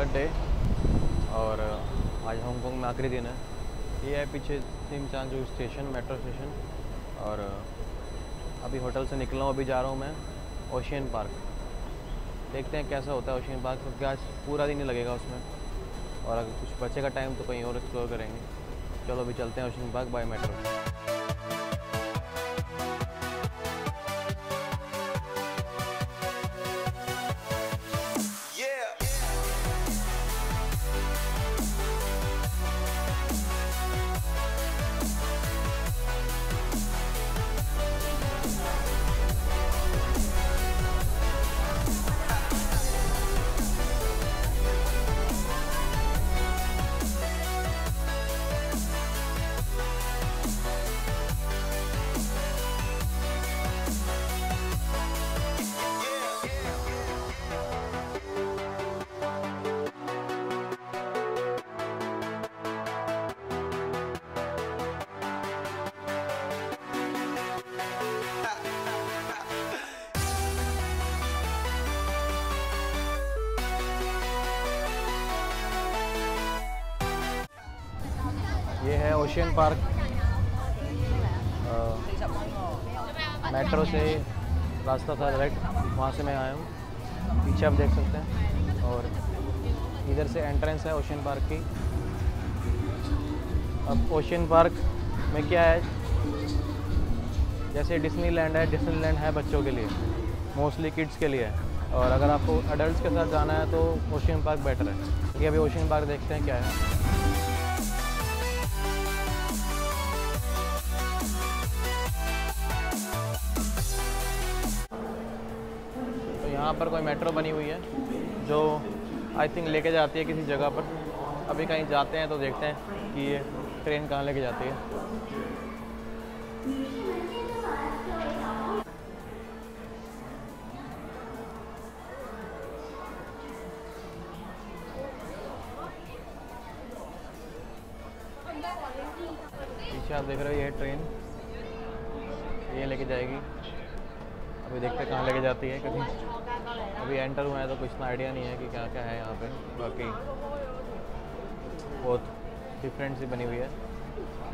Third day और आज Hong Kong में आखिरी दिन है। ये है पीछे सिमचांजू स्टेशन मेट्रो स्टेशन और अभी होटल से निकला हूँ, अभी जा रहा हूँ मैं ओशियन पार्क देखते हैं कैसा होता है ओशियन पार्क क्योंकि आज पूरा दिन ही लगेगा उसमें। और अगर कुछ बचेगा टाइम तो कहीं और एक्सप्लोर करेंगे। चलो अभी चलते हैं ocean park by metro ocean park metro से रास्ता था डायरेक्ट वहाँ से मैं आया हूँ। पीछे आप देख सकते हैं। और इधर से एंट्रेंस है ओशियन पार्क की। अब ओशियन पार्क में क्या है? जैसे डिज्नीलैंड है डिज्नीलैंड है बच्चों के लिए। मोस्टली किड्स के लिए। है और अगर आपको अडल्ट के साथ जाना है तो ओशियन पार्क बेटर है। ये अभी ओशियन पार्क देखते हैं क्या है। यहाँ पर कोई मेट्रो बनी हुई है, जो आई थिंक लेके जाती है किसी जगह पर। अभी कहीं जाते हैं तो देखते हैं कि ये ट्रेन कहाँ लेके जाती है। पीछे आप देख रहे हो ये ट्रेन ये लेके जाएगी। अभी देखते कहाँ लेके जाती है, क्योंकि अभी एंटर हुआ है तो कुछ आइडिया नहीं है कि क्या क्या है यहाँ पे। बाकी बहुत डिफरेंट सी बनी हुई है,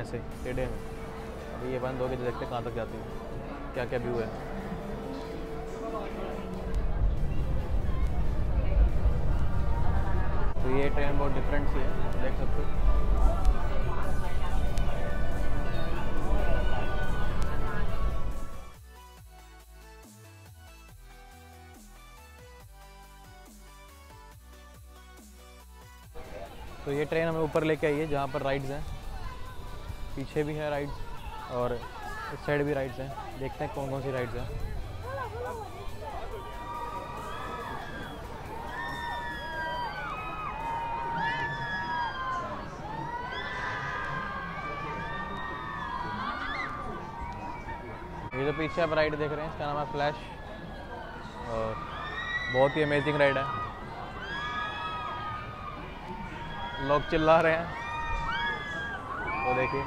ऐसे टेढ़े में। अभी ये बंद हो गई तो देखते कहाँ तक जाती है क्या क्या व्यू है। तो ये ट्रेन बहुत डिफरेंट सी है, देख सकते हो। तो ये ट्रेन हमें ऊपर लेके आई है, जहाँ पर राइड्स हैं। पीछे भी है राइड्स और इस साइड भी राइड्स हैं। देखते हैं कौन कौन सी राइड्स हैं। ये जो पीछे आप राइड देख रहे हैं, इसका नाम है फ्लैश और बहुत ही अमेजिंग राइड है। लोग चिल्ला रहे हैं। तो देखिए।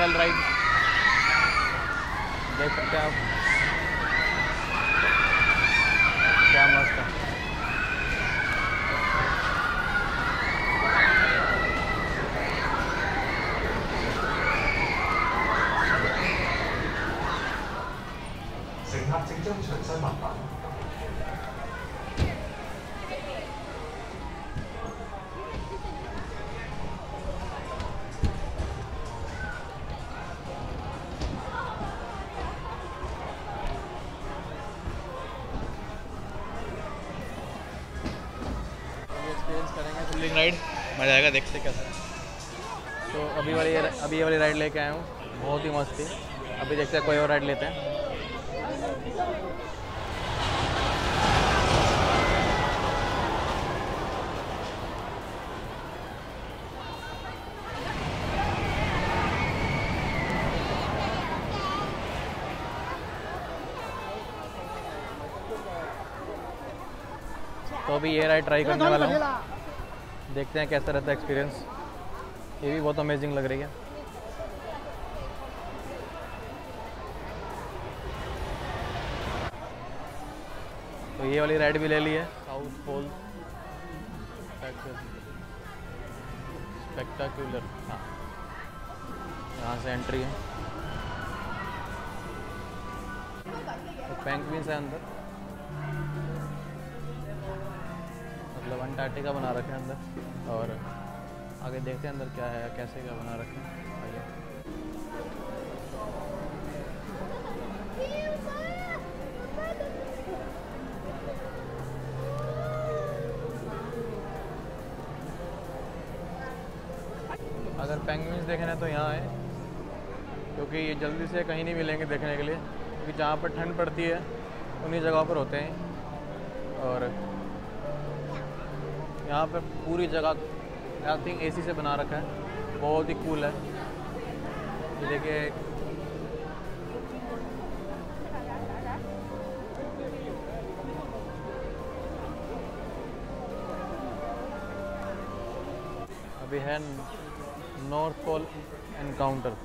हेल राइड देख सकते हैं आप। क्या मस्त है 乘 स्लिंग राइड मज़ा आएगा देखते कैसा तो अभी वाली अभी वाली राइड लेके आया हूँ। बहुत ही मस्त। थी अभी देखते हैं कोई और राइड लेते हैं। तो अभी ये राइड ट्राई करने वाला हूँ। देखते हैं कैसा रहता है एक्सपीरियंस ये भी बहुत अमेजिंग लग रही है। तो ये वाली राइड भी ले ली है। साउथ पोल स्पेक्टाकुलर हाँ। यहाँ से एंट्री है। तो भी है अंदर। मतलब अंटार्कटिका बना रखे हैं अंदर। और आगे देखते हैं अंदर क्या है, कैसे क्या बना रखे। हैं अगर पेंगुइन्स देखना है तो यहाँ आए क्योंकि ये जल्दी से कहीं नहीं मिलेंगे देखने के लिए, क्योंकि जहाँ पर ठंड पड़ती है, उन्हीं जगहों पर होते हैं। और यहाँ पे पूरी जगह आई थिंक एसी से बना रखा है। बहुत ही कूल है। ये देखिए अभी है नॉर्थ पोल एनकाउंटर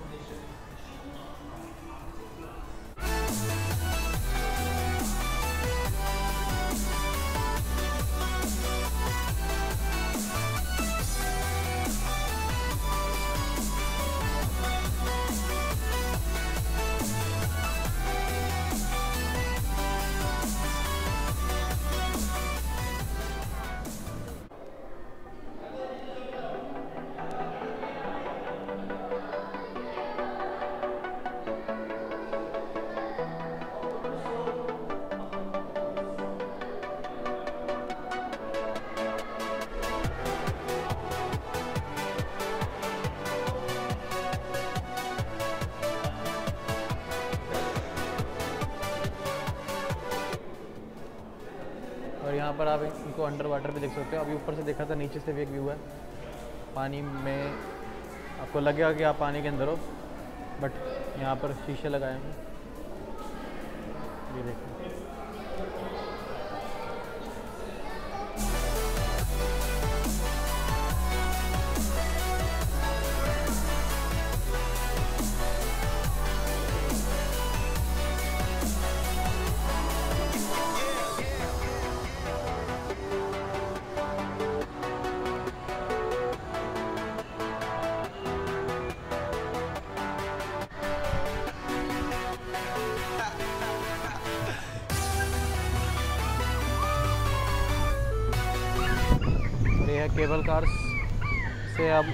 यहाँ पर आप इनको अंडर वाटर भी देख सकते हो। अभी ऊपर से देखा था, नीचे से भी एक व्यू है। पानी में आपको लगेगा कि आप पानी के अंदर हो बट यहाँ पर शीशे लगाए हैं। ये देखो है, केबल कार्स से आप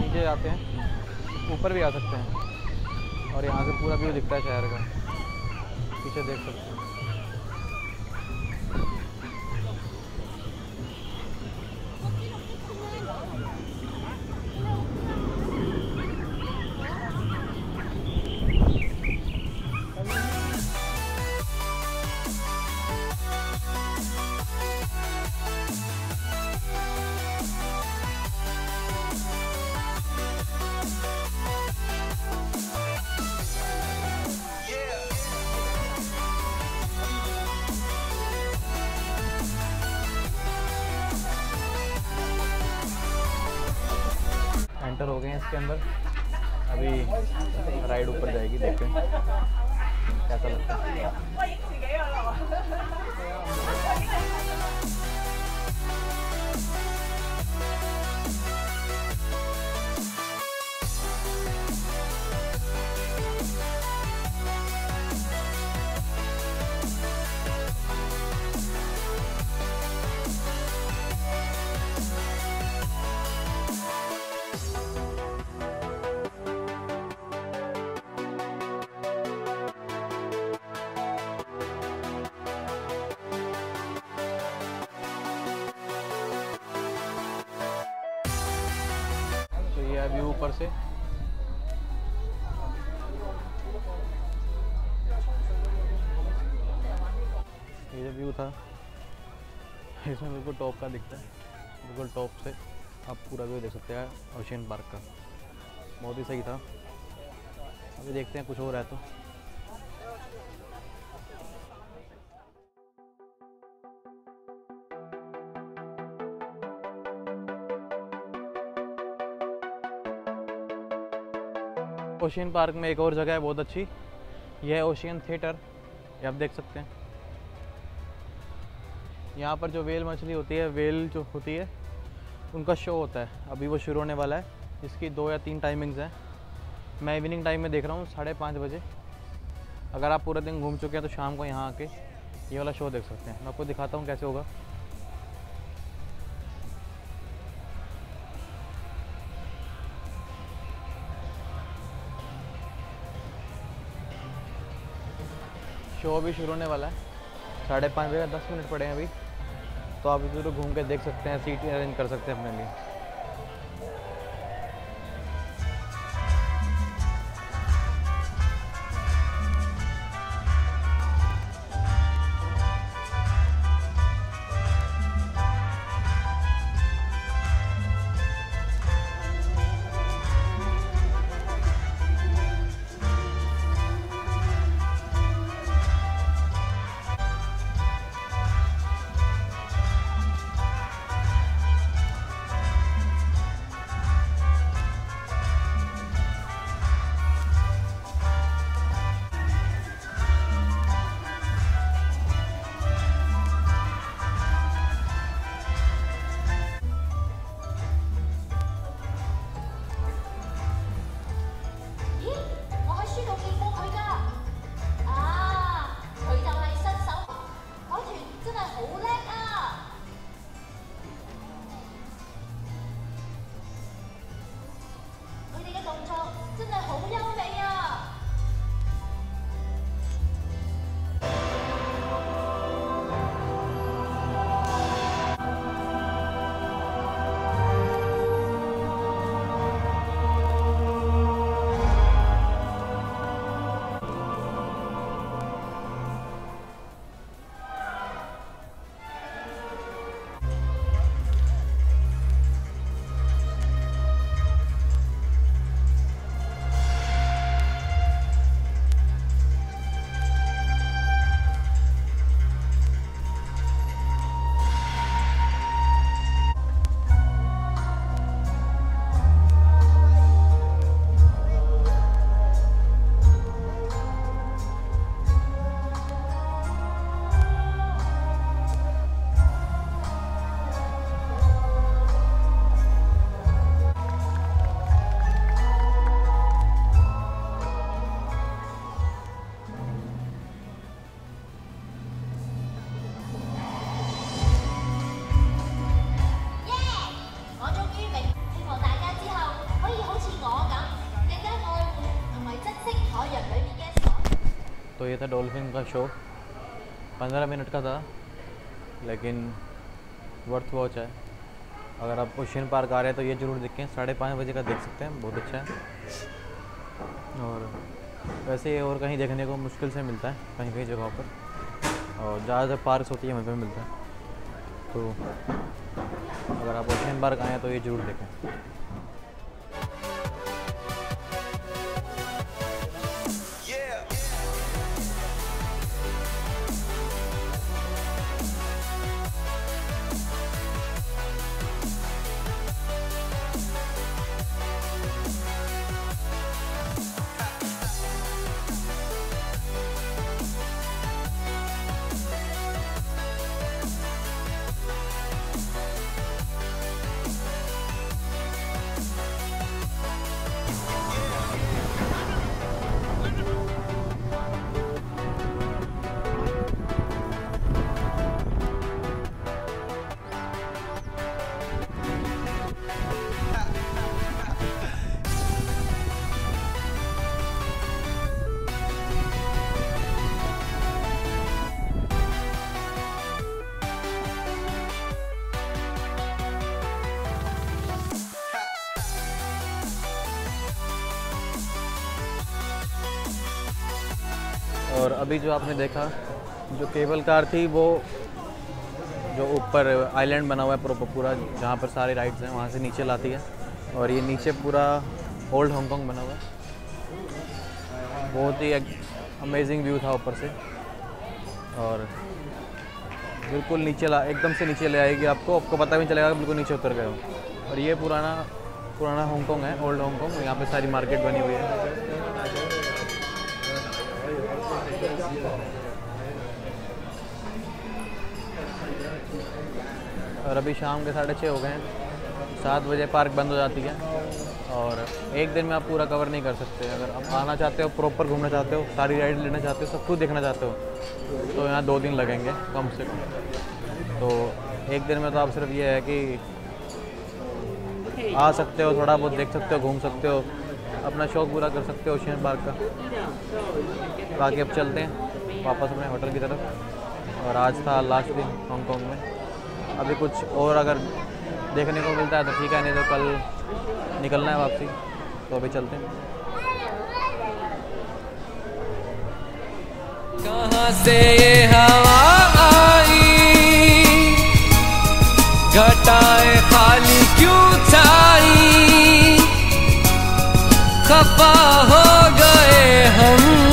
नीचे जाते हैं, ऊपर भी आ सकते हैं। और यहाँ से पूरा व्यू दिखता है शहर का। पीछे देख सकते हैं। हो इसके अंदर। अभी राइड ऊपर जाएगी देखते हैं। कैसा लगता है? तो व्यू ऊपर से। ये जो व्यू था, इसमें बिल्कुल टॉप का दिखता है। बिल्कुल टॉप से आप पूरा व्यू देख सकते हैं ओशियन पार्क का। बहुत ही सही था। अभी देखते हैं कुछ और है तो। ओशियन पार्क में एक और जगह है, बहुत अच्छी। यह है ओशियन थिएटर, ये आप देख सकते हैं। यहाँ पर जो वेल मछली होती है, वेल जो होती है, उनका शो होता है। अभी वो शुरू होने वाला है इसकी दो या तीन टाइमिंग्स हैं। मैं इवनिंग टाइम में देख रहा हूँ, साढ़े पाँच बजे। अगर आप पूरे दिन घूम चुके हैं तो शाम को यहाँ आके ये वाला शो देख सकते हैं। मैं आपको दिखाता हूँ कैसे होगा। शो अभी शुरू होने वाला है। साढ़े पाँच बजे, दस मिनट पड़े हैं अभी। तो आप इधर घूम के देख सकते हैं, सीट अरेंज कर सकते हैं अपने लिए। तो ये था डॉल्फिन का शो पंद्रह मिनट का था, लेकिन वर्थ वॉच है। अगर आप ओशियन पार्क आ रहे हैं तो ये ज़रूर देखें। साढ़े पाँच बजे का देख सकते हैं, बहुत अच्छा है। और वैसे ये और कहीं देखने को मुश्किल से मिलता है, कहीं कहीं जगहों पर। और ज़्यादातर पार्क्स होती है, वहीं पर मिलता है। तो अगर आप ओशियन पार्क आएँ तो ये ज़रूर देखें। और अभी जो आपने देखा, जो केबल कार थी, वो जो ऊपर आइलैंड बना हुआ है पूरा जहाँ पर सारी राइड्स हैं, वहाँ से नीचे लाती है। और ये नीचे पूरा ओल्ड हांगकांग बना हुआ है। बहुत ही अमेजिंग व्यू था ऊपर से। और बिल्कुल नीचे ला, एकदम से नीचे ले आएगी आपको। आपको पता भी चलेगा बिल्कुल नीचे उतर गए हो। और ये पुराना पुराना हांगकांग है ओल्ड हांगकांग यहाँ पे सारी मार्केट बनी हुई है। और अभी शाम के साढ़े छः हो गए हैं। सात बजे पार्क बंद हो जाती है और एक दिन में आप पूरा कवर नहीं कर सकते। अगर आप आना चाहते हो प्रॉपर घूमना चाहते हो, सारी राइड लेना चाहते हो, सब कुछ देखना चाहते हो तो यहाँ दो दिन लगेंगे, कम से कम। तो एक दिन में तो आप सिर्फ़ ये है कि आ सकते हो, थोड़ा बहुत देख सकते हो, घूम सकते हो। अपना शौक पूरा कर सकते हो ओशियन पार्क का। बाकी अब चलते हैं, वापस अपने होटल की तरफ़। और आज था लास्ट दिन हांगकांग में। अभी कुछ और अगर देखने को मिलता है तो ठीक है, नहीं तो कल निकलना है वापसी। तो अभी चलते हैं। कहाँ से ये हवा आई? घटाए खाली क्यों छाई? खपा हो गए हम।